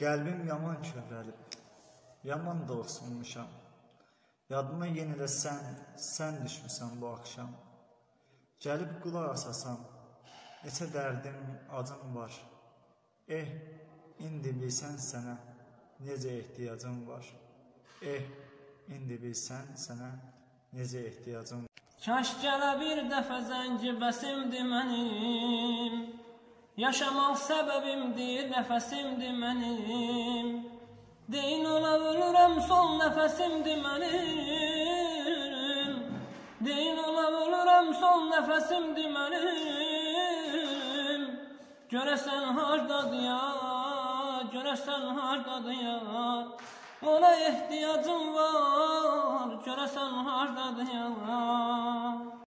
Qəlbim yaman kövrəlib, yaman doluxsunmuşam. Yadıma yenə də sən, sən düşmüsən bu axşam. Gəlib qulaq asasan, neçə dərdim, acım var. Eh, indi bilsən sənə necə ehtiyacım var. Eh, indi bilsən sənə necə ehtiyacım var. Kaş gələ bir dəfə zəngi bəsimdi mənim Yaşamaq səbəbimdir, nəfəsimdir mənim Deyin ola ölürəm, son nəfəsimdir mənim Deyin ola ölürəm, son nəfəsimdir mənim Görəsən hardadır ya, görəsən hardadır ya Ona ehtiyacım var, görəsən hardadır ya